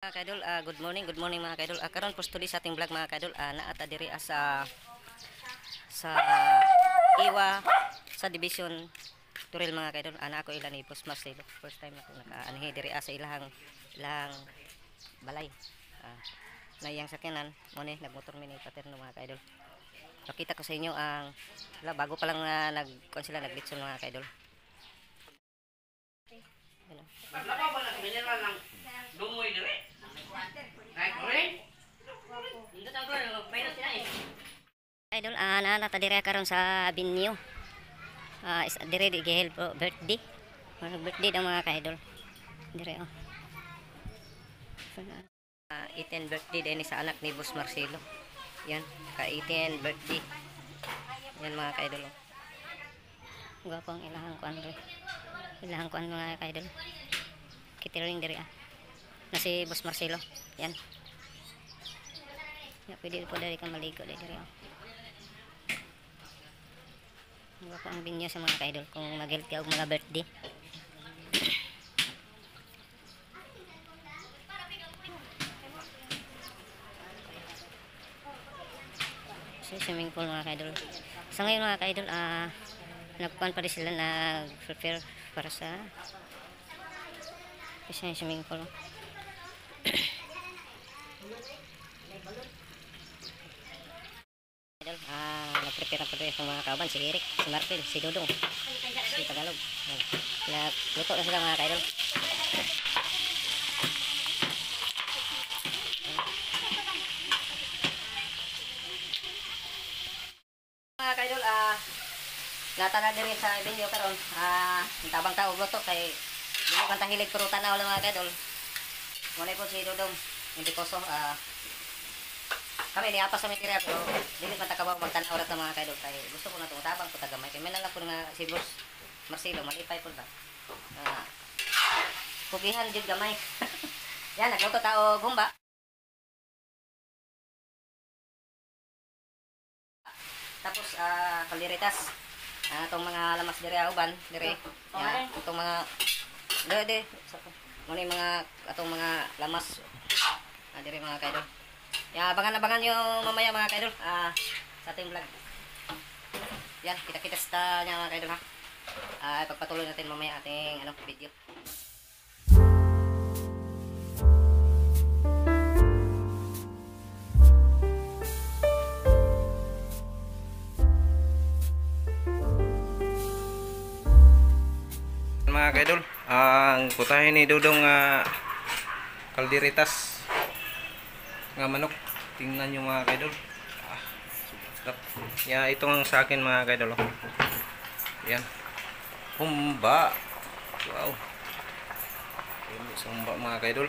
Mga kaidol, ah, good morning, good morning mga kaidol. Uh, karon postuli sa ating vlog mga kaidol, uh, naata diri ah, sa sa Iwa sa division Turil mga kaidol. Ana ako ilan ni Boss Marcelo. First time ako nakaanhi diri ah, sa ilahang ilahang balay. Uh, na iyang sakyanan mo ni nagmotor mi ni paterno mga kaidol. Pakita ko sa inyo ang wala, bago pa lang uh, nag kon sila naglitson mga kaidol. Hello. Naglakaw ba na mineral ng dumoy dire? Rin? Idol, uh, na diri karon sa Binyo. Ah, is dire di gihel po birthday. Mga birthday daw mga ka-idol. Dire oh. Ah, 18 birthday din sa anak ni Boss Marcelo. Yan, ka 18 birthday. Yan mga ka-idol. Oh. Gwapo ang ilahang kuan ro. Ilahang kuan mga ka-idol. Kitiring dire ah. Na si Boss Marcelo. Yan. Ya, pwede po dari ka maligo dire oh. Mga po ang binyo sa mga ka-idol kung mag-healthy o mga birthday. So, swimming pool mga ka-idol. Sa ngayon mga ka-idol, ah, nagpuan pa rin sila nag-prepare para sa kasi swimming pool. Idol, ah, nag-prepare na po rin sa mga kauban, si Eric, si Marfil, si Dudong, si Tagalog. Ayan. Nagluto na sila mga ka-idol. Mga ka-idol, ah, nata na din sa video karon ah, tabang tao luto kay hindi ko kanta hilig prutan na wala mga ka-idol. Muna po si Dudong, hindi ko so, ah, kami ni apa sa mitira pero dili man takabaw magtanaw ra ta mga kaidol. Kay gusto ko na tumutabang ko tagamay. Kay menan lang po nga si boss Marcelo malipay po ba ah. Pugihan jud gamay. Yan nagluto tao gumba. Tapos ah kaliritas. Ah itong mga lamas dire uban dire yan itong mga dire dire muna yung mga atong mga lamas? Ah, dire mga kaidol Yeah, abangan-abangan nyo mamaya mga kaidol ah, sa ating vlog. Yan, kita-kita sa niya mga kaidol ha. Ah, pagpatuloy natin mamaya ating ano, video. mga kaidol ang putahin ni Dudong nga kaldiritas nga manok tingnan nyo mga kaidol. Ah, sarap. yeah, ito ang sa akin mga kaidol oh. yan humba. Wow. Humba mga kaidol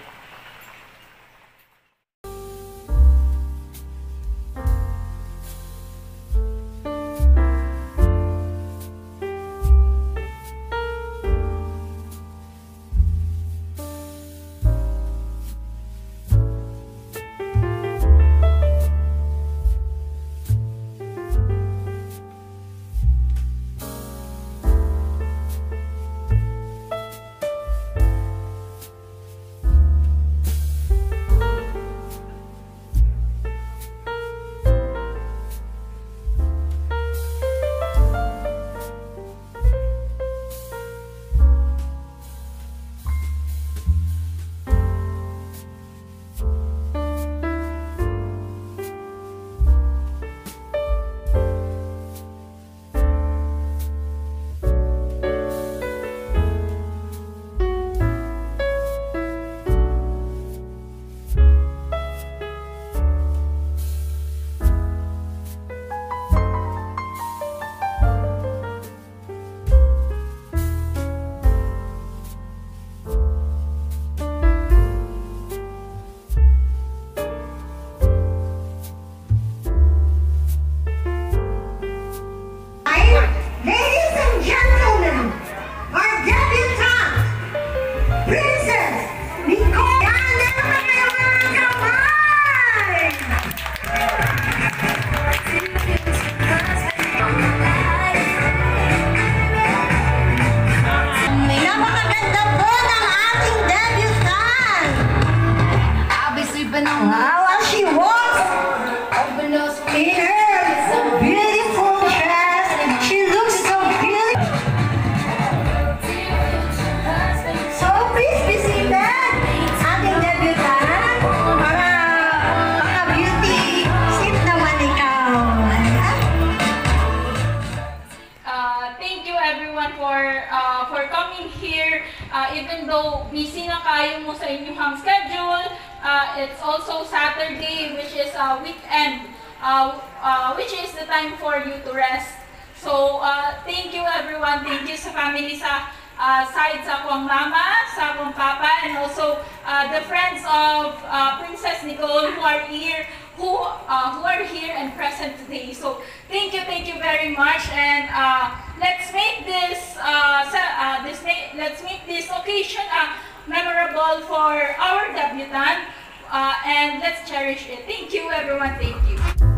Saturday which is a weekend, uh, uh, which is the time for you to rest. So, uh, thank you everyone. Thank you sa family sa uh, side sa akong mama, sa papa, and also uh, the friends of uh, Princess Nicole who are here, who uh, who are here and present today. So, thank you, thank you very much, and uh, let's make this uh, uh, this let's make this occasion uh, memorable for our debutant, uh, and let's cherish it. Thank you, everyone. Thank you.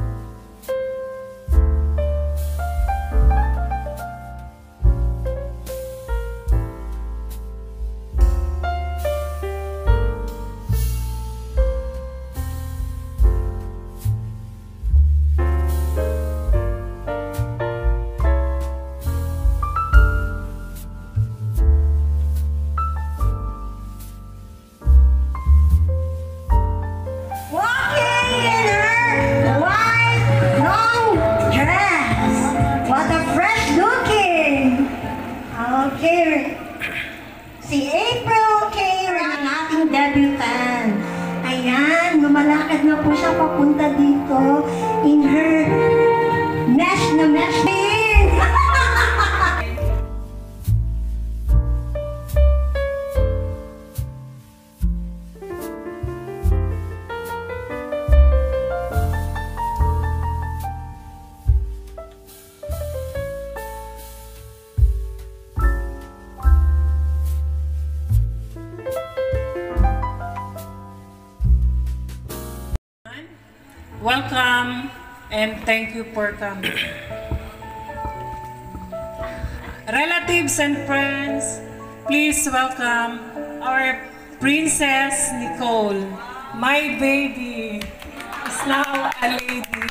Welcome and thank you for coming. Relatives and friends, please welcome our Princess Nicole. My baby is now a lady.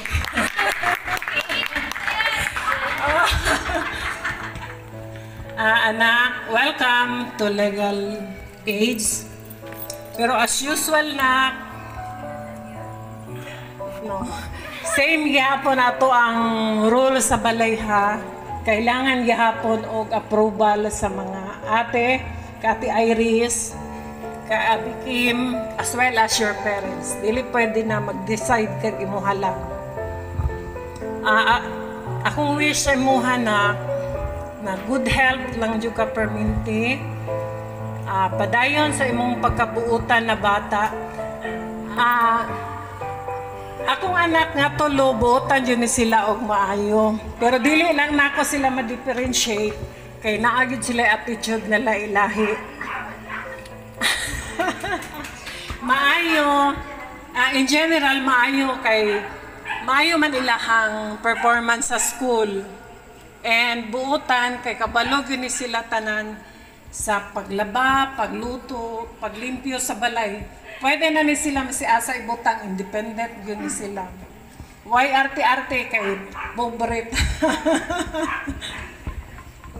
Ah, anak, welcome to legal age. Pero as usual na, Same gihapon ato ang rule sa balay ha. Kailangan gihapon og approval sa mga ate, ka ate Iris, ka Abi Kim, as well as your parents. Dili pwede na mag-decide kag imuha lang. Ah, akong wish sa imuha na na good health lang jud ka perminti. Ah, padayon sa imong pagkabuutan na bata. Ah, Akong anak nga to lobotan yun sila og maayo. Pero dili lang nako sila ma-differentiate kay naagid sila attitude na lahi-lahi. maayo, ah, in general maayo kay maayo man ilahang performance sa school. And buutan kay kabalog yun sila tanan sa paglaba, pagluto, paglimpyo sa balay. Pwede na ni sila masiasa ibutang independent yun ni sila. Why arte-arte kay bobret.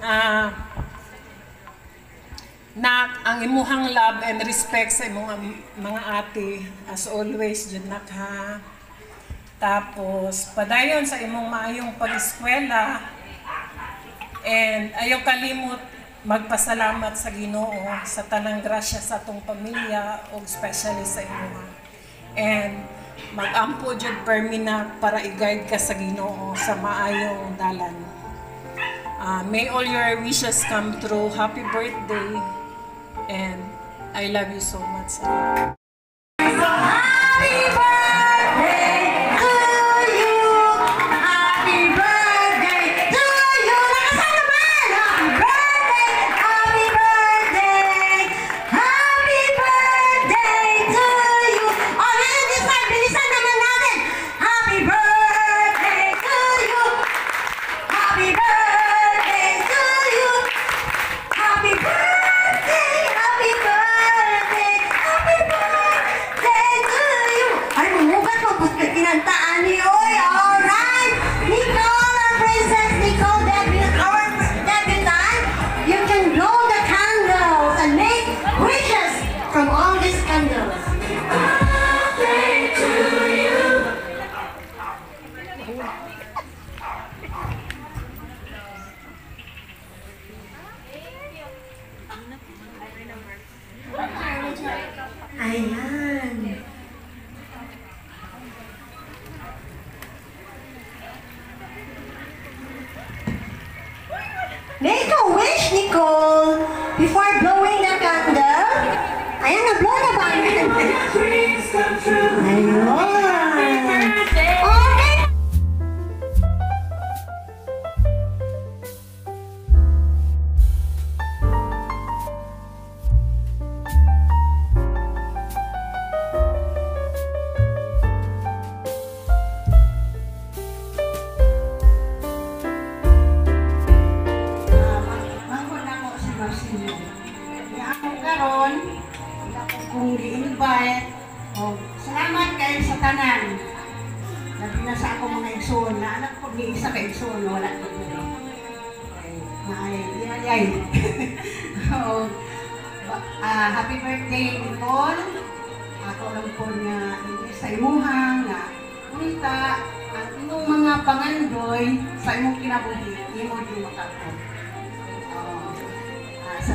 ah na ang imuhang love and respect sa imong mga ate as always jud nak ha. Tapos padayon sa imong maayong pag-eskwela and ayaw kalimot magpasalamat sa Ginoo sa tanang grasya sa atong pamilya ug especially sa imo. And magampo jud permina para i-guide ka sa Ginoo sa maayong dalan. Ah, may all your wishes come true. Happy birthday and I love you so much.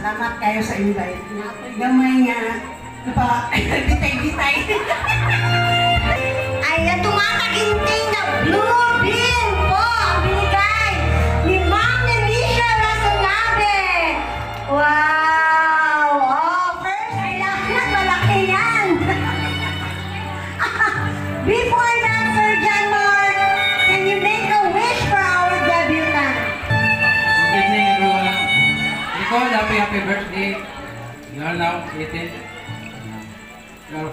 Salamat kayo sa invite. Gamay nga diba, bitay-bitay. Ayan, tumataginting na blue bean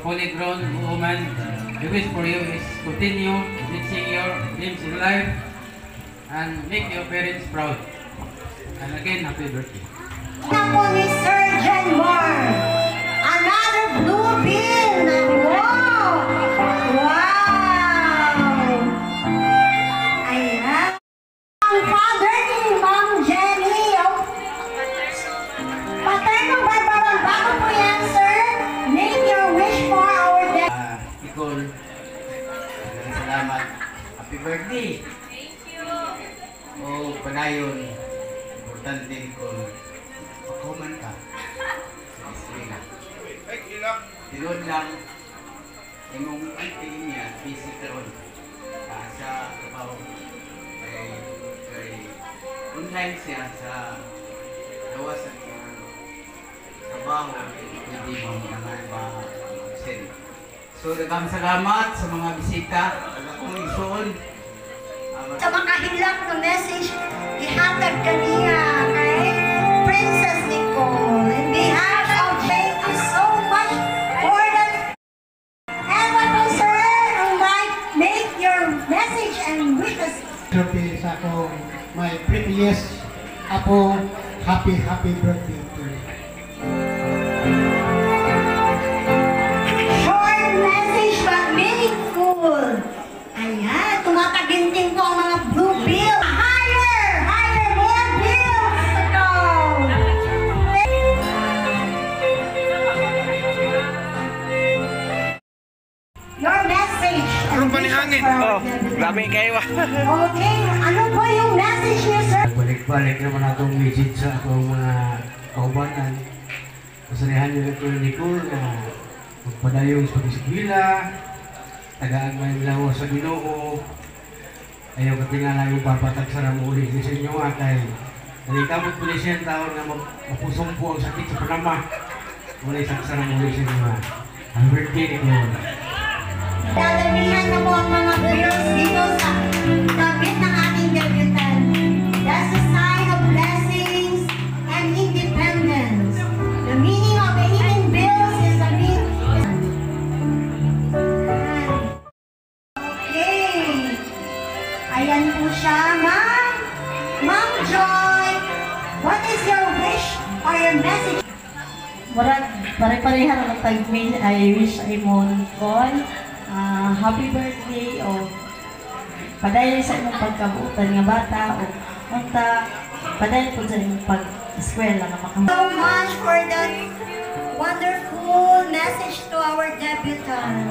fully grown woman. The wish for you is continue reaching your dreams in life and make your parents proud. And again, happy birthday. na po ni Sir John Mark. Birthday. Thank you. Oh, panayon. Importante, Nicole. Pagkuman ka. Sa eskwela. Tinuod lang, imong auntie niya, busy karon. Ah, sa trabaho. Kay, kay, online siya sa gawa sa mga trabaho, pwede mo naman ba send. So, dagang salamat sa mga bisita. Taga kong isuon. Ah, Sa makahilak na message, ihatag kaniya kay Princess Nicole. In behalf of thank you so much for that. And what po, sir, might make your message and wishes birthday sa ako, my prettiest apo, happy, happy birthday magpadayong sa pag-eskwila, tagaan man lawas sa ginoo, ayaw katingala yung papatag sa ramuli sa inyo nga kay nalikamot po niya siyang taon na mapusong po ang sakit sa panama. Wala isang sa ramuli sa inyo nga. Ang birthday ni Nicole. Dadamihan na po ang mga bills dito sa damit ng Murag pare-pareha na tag-mail I wish I mo Nicole. Ah, happy birthday o padayon sa imong pagkabuutan nga bata o unta padayon po sa imong pag-eskwela nga makamahal. so much for that wonderful message to our debutant.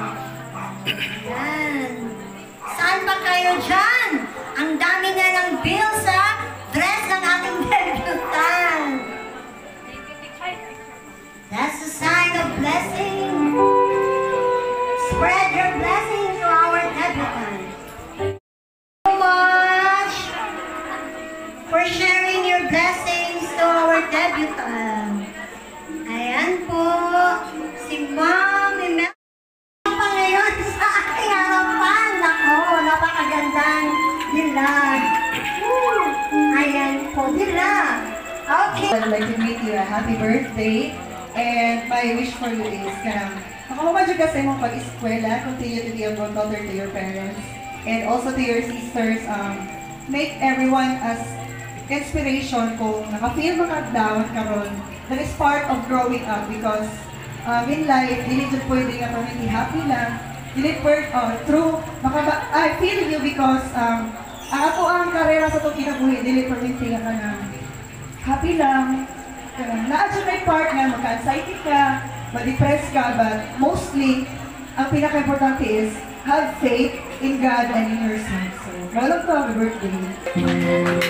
Yan. Saan pa kayo dyan? Ang dami na ng bill sa That's a sign of blessing blessings to our debutant. So much for sharing your blessings to our debutant. Ayan po, si Ma'am Mel pa ngayon sa aking harapan. Ako, napakagandang. Woo! Ayan po, dilag. Okay. I'd like to greet you a happy birthday. And my wish for you is, kanang, makamumadyo ka sa imong pag-eskwela, continue to be a good daughter to your parents. And also to your sisters, um, make everyone as inspiration kung naka-feel mo ka down karon that is part of growing up because um, in life, dili jud pwede nga permanently happy lang. Dili pwede, uh, true, makaba, I feel you because um, ako ang karera sa itong kinabuhi, dili permanently nga happy lang. Ganun. Na-adjust may part na magka-anxiety ka, ma-depress ka, but mostly, ang pinaka-importante is have faith in God and in yourself. So, welcome to happy birthday.